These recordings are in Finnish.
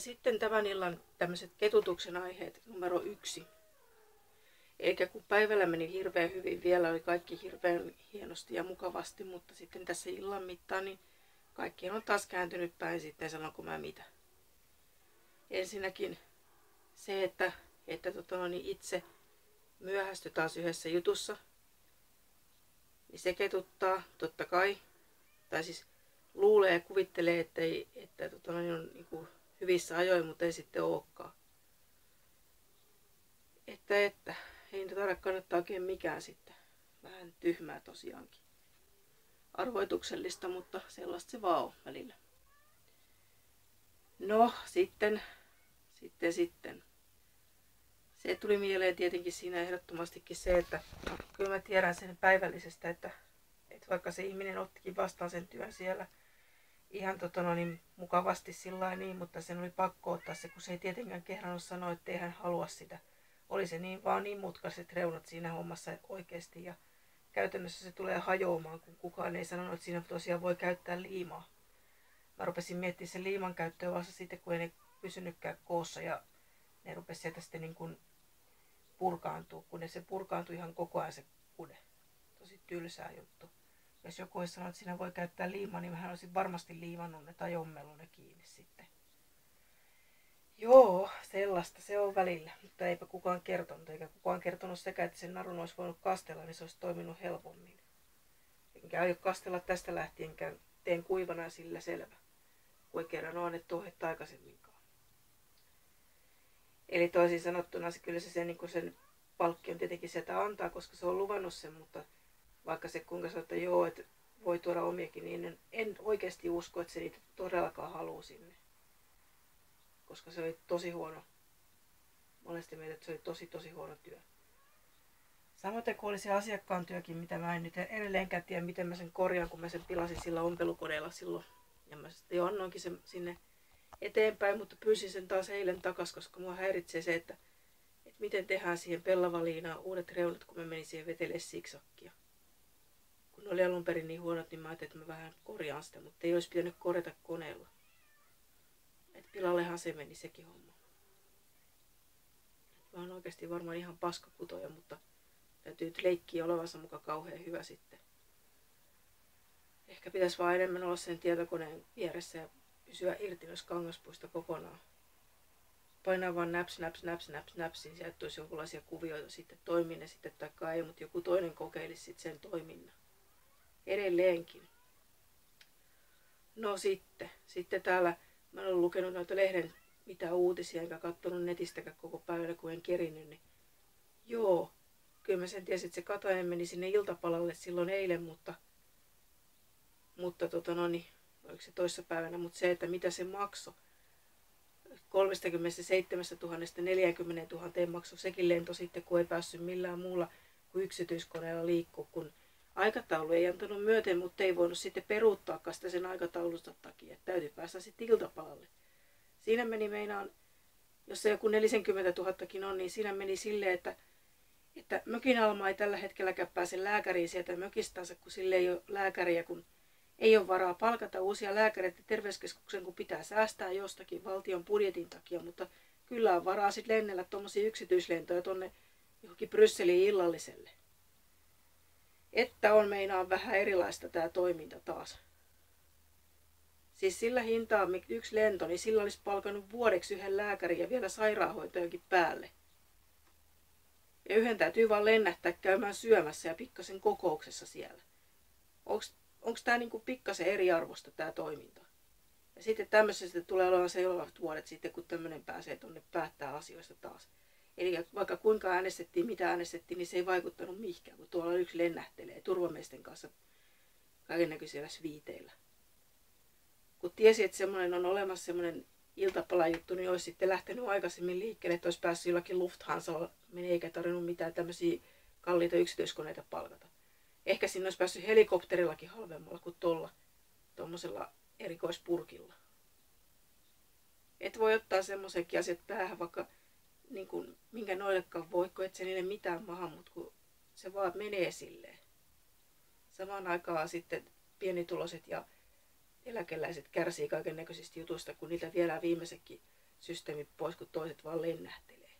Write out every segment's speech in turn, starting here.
Sitten tämän illan tämmöiset ketutuksen aiheet numero yksi. Eikä kun päivällä meni hirveän hyvin, vielä oli kaikki hirveän hienosti ja mukavasti, mutta sitten tässä illan mittaan, niin kaikki on taas kääntynyt päin sitten sanonko mä mitä. Ensinnäkin se, että, että tota, no niin itse myöhästy taas yhdessä jutussa, niin se ketuttaa totta kai. Tai siis luulee ja kuvittelee, että, ei, että tota, no niin on niin kuin hyvissä ajoin, mutta ei sitten olekaan. Että, että ei niitä tarvitse kannattaa oikein mikään sitten. Vähän tyhmää tosiaankin. Arvoituksellista, mutta sellaista se vaan on välillä. No, sitten, sitten, sitten. Se tuli mieleen tietenkin siinä ehdottomastikin se, että kyllä mä tiedän sen päivällisestä, että, että vaikka se ihminen ottikin vastaan sen työn siellä ihan tota no, niin, mukavasti sillä niin, mutta sen oli pakko ottaa se, kun se ei tietenkään kehdannut sanoa, että ei hän halua sitä. Oli se niin vaan niin mutkaiset reunat siinä hommassa oikeasti ja käytännössä se tulee hajoamaan, kun kukaan ei sanonut, että siinä tosiaan voi käyttää liimaa. Mä rupesin miettimään sen liiman käyttöä vasta sitten, kun ei ne pysynytkään koossa ja ne rupesi sieltä sitten niin kuin purkaantua, kun ne se purkaantui ihan koko ajan se kude. Tosi tylsää juttu. Jos joku olisi sanonut, että siinä voi käyttää liimaa, niin mä olisin varmasti liimannut ne tai ommellut ne kiinni sitten. Joo, sellaista se on välillä, mutta eipä kukaan kertonut, eikä kukaan kertonut sekä, että sen narun olisi voinut kastella, niin se olisi toiminut helpommin. Enkä aio kastella tästä lähtienkään, teen kuivana sillä selvä, kun kerran ole annettu ohjetta aikaisemminkaan. Eli toisin sanottuna se kyllä se sen, niin sen palkki on tietenkin sieltä antaa, koska se on luvannut sen, mutta vaikka se kuinka sanoo, että joo, että voi tuoda omiakin, niin en, en oikeasti usko, että se niitä todellakaan haluaa sinne koska se oli tosi huono. Monesti mieltä, että se oli tosi tosi huono työ. Samoin kuin oli se asiakkaan työkin, mitä mä en nyt edelleenkään tiedä, miten mä sen korjaan, kun mä sen pilasin sillä ompelukoneella silloin. Ja mä sitten jo annoinkin sen sinne eteenpäin, mutta pyysin sen taas eilen takas, koska mua häiritsee se, että, että miten tehdään siihen pellavaliinaan uudet reunat, kun mä menin siihen vetele siksakkia. Kun ne oli alun perin niin huonot, niin mä ajattelin, että mä vähän korjaan sitä, mutta ei olisi pitänyt korjata koneella. Että pilallehan se meni sekin homma. Mä oon oikeasti varmaan ihan paskakutoja, mutta täytyy leikkiä olevansa muka kauhean hyvä sitten. Ehkä pitäisi vaan enemmän olla sen tietokoneen vieressä ja pysyä irti noista kangaspuista kokonaan. Painaa vaan naps, naps, naps, naps, naps, niin sieltä tulisi jonkinlaisia kuvioita sitten toimii ne sitten tai ei, mutta joku toinen kokeilisi sitten sen toiminnan. Edelleenkin. No sitten, sitten täällä mä olen lukenut noita lehden mitä uutisia, enkä katsonut netistäkään koko päivänä, kun en kerinyt, niin joo, kyllä mä sen tiesin, että se Katainen meni sinne iltapalalle silloin eilen, mutta, mutta tota no niin, oliko se toissa päivänä, mutta se, että mitä se maksoi, 37 000 40 000 maksoi sekin lento sitten, kun ei päässyt millään muulla kuin yksityiskoneella liikkua, kun aikataulu ei antanut myöten, mutta ei voinut sitten peruuttaa sitä sen aikataulusta takia. Että täytyy päästä sitten iltapalalle. Siinä meni meinaan, jos se joku 40 000 on, niin siinä meni silleen, että, että mökin Alma ei tällä hetkelläkään pääse lääkäriin sieltä mökistänsä, kun sille ei ole lääkäriä, kun ei ole varaa palkata uusia lääkäreitä terveyskeskuksen, kun pitää säästää jostakin valtion budjetin takia, mutta kyllä on varaa sitten lennellä tuommoisia yksityislentoja tuonne johonkin Brysseliin illalliselle että on meinaan vähän erilaista tämä toiminta taas. Siis sillä hintaa yksi lento, niin sillä olisi palkannut vuodeksi yhden lääkärin ja vielä sairaanhoitajankin päälle. Ja yhden täytyy vaan lennähtää käymään syömässä ja pikkasen kokouksessa siellä. Onko tämä niinku pikkasen eriarvosta tämä toiminta? Ja sitten tämmöisestä tulee olemaan seuraavat vuodet sitten, kun tämmöinen pääsee tuonne päättää asioista taas. Eli vaikka kuinka äänestettiin, mitä äänestettiin, niin se ei vaikuttanut mihinkään, kun tuolla yksi lennähtelee turvamiesten kanssa kaiken näköisillä sviiteillä. Kun tiesi, että semmoinen on olemassa semmoinen iltapalajuttu, niin olisi sitten lähtenyt aikaisemmin liikkeelle, että olisi päässyt jollakin Lufthansalla, eikä tarvinnut mitään tämmöisiä kalliita yksityiskoneita palkata. Ehkä sinne olisi päässyt helikopterillakin halvemmalla kuin tuolla tuommoisella erikoispurkilla. Et voi ottaa semmoisenkin asiat päähän, vaikka niin kuin, minkä noillekaan voiko, et se niille mitään maha, mutta kun se vaan menee silleen. Samaan aikaan sitten pienituloiset ja eläkeläiset kärsii kaiken näköisistä jutuista, kun niitä vielä viimeisetkin systeemi pois, kun toiset vaan lennähtelee.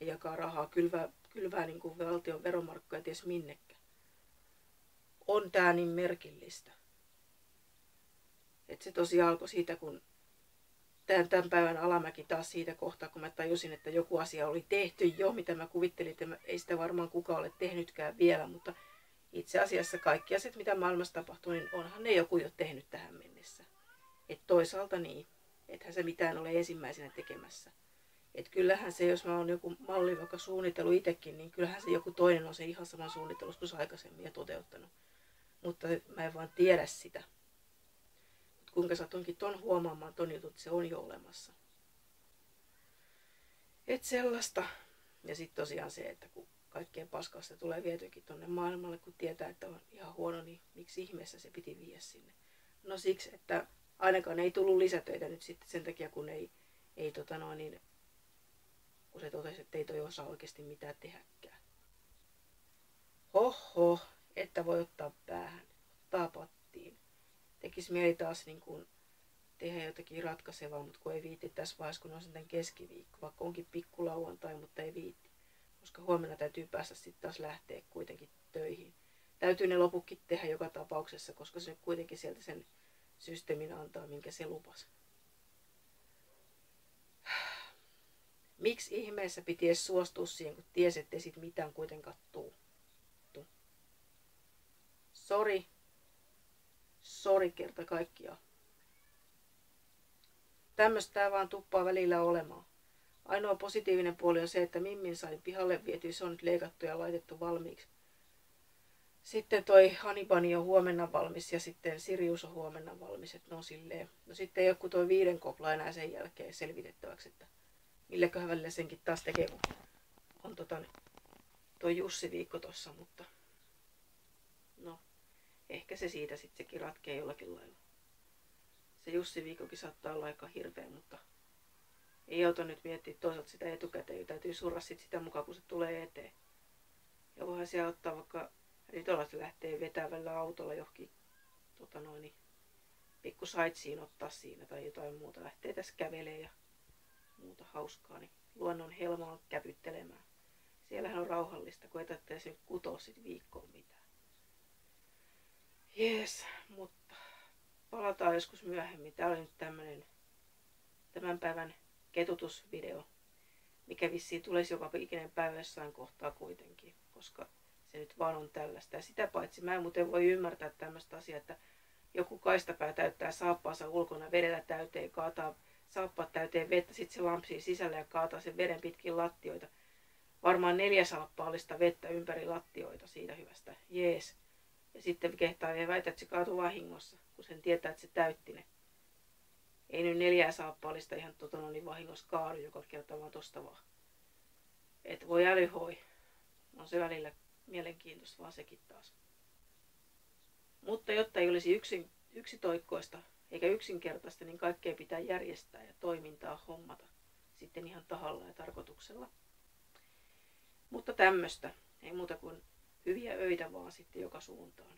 Ja jakaa rahaa, kylvää, kylvää niin kuin valtion veromarkkoja ties minnekä. On tää niin merkillistä. Että se tosiaan alkoi siitä, kun tämän, päivän alamäki taas siitä kohtaa, kun mä tajusin, että joku asia oli tehty jo, mitä mä kuvittelin, että ei sitä varmaan kukaan ole tehnytkään vielä, mutta itse asiassa kaikki asiat, mitä maailmassa tapahtuu, niin onhan ne joku jo tehnyt tähän mennessä. Et toisaalta niin, ethän se mitään ole ensimmäisenä tekemässä. Et kyllähän se, jos mä oon joku malli vaikka suunnitellut itsekin, niin kyllähän se joku toinen on se ihan saman suunnittelus kuin aikaisemmin ja toteuttanut. Mutta mä en vaan tiedä sitä kuinka satunkin ton huomaamaan ton jutut, se on jo olemassa. Et sellaista. Ja sitten tosiaan se, että kun kaikkien paskasta tulee vietykin tonne maailmalle, kun tietää, että on ihan huono, niin miksi ihmeessä se piti viedä sinne? No siksi, että ainakaan ei tullut lisätöitä nyt sitten sen takia, kun ei, ei tota noin, niin, kun se totesi, että ei toi osaa oikeasti mitään tehdäkään. Hoho, että voi ottaa päähän, ottaa tekisi mieli taas niin kuin tehdä jotakin ratkaisevaa, mutta kun ei viitti tässä vaiheessa, kun on sitten keskiviikko, vaikka onkin pikkulauantai, mutta ei viitti. Koska huomenna täytyy päästä sitten taas lähteä kuitenkin töihin. Täytyy ne lopukki tehdä joka tapauksessa, koska se kuitenkin sieltä sen systeemin antaa, minkä se lupas. Miksi ihmeessä piti edes suostua siihen, kun tiesi, että ei sit mitään kuitenkaan tuu? Sori, sori kerta kaikkiaan. Tämmöistä vaan tuppaa välillä olemaan. Ainoa positiivinen puoli on se, että Mimmin sai pihalle viety, se on nyt leikattu ja laitettu valmiiksi. Sitten toi Hanibani on huomenna valmis ja sitten Sirius on huomenna valmis, että no silleen. No sitten kuin toi viiden kopla enää sen jälkeen selvitettäväksi, että milläköhän välillä senkin taas tekee, kun on tota, toi Jussi viikko tossa, mutta ehkä se siitä sitten sekin ratkee jollakin lailla. Se Jussi viikokin saattaa olla aika hirveä, mutta ei auta nyt miettiä toisaalta sitä etukäteen. Täytyy surra sit sitä mukaan, kun se tulee eteen. Ja voihan siellä ottaa vaikka Ritolat lähtee vetävällä autolla johonkin tota noin, pikku saitsiin ottaa siinä tai jotain muuta. Lähtee tässä kävelee ja muuta hauskaa, niin luonnon helmaan käpyttelemään. Siellähän on rauhallista, kun etätte sen kutoa sit viikkoon mitään. Jees, mutta palataan joskus myöhemmin. Tämä oli nyt tämmönen tämän päivän ketutusvideo, mikä vissiin tulisi joka ikinen päivä jossain kohtaa kuitenkin, koska se nyt vaan on tällaista. Ja sitä paitsi mä en muuten voi ymmärtää tämmöistä asiaa, että joku kaistapää täyttää saappaansa ulkona vedellä täyteen, kaataa saappaat täyteen vettä, sitten se lampsii sisälle ja kaataa sen veden pitkin lattioita. Varmaan neljä saappaallista vettä ympäri lattioita siitä hyvästä. Jees. Ja sitten kehtaa ja väitä, että se kaatui vahingossa, kun sen tietää, että se täytti ne. Ei nyt neljää saappaalista ihan totona niin vahingossa kaadu joka kerta vaan tosta vaan. Et voi älyhoi. On se välillä mielenkiintoista vaan sekin taas. Mutta jotta ei olisi yksin, yksitoikkoista eikä yksinkertaista, niin kaikkea pitää järjestää ja toimintaa hommata sitten ihan tahalla ja tarkoituksella. Mutta tämmöistä. Ei muuta kuin hyviä öitä vaan sitten joka suuntaan.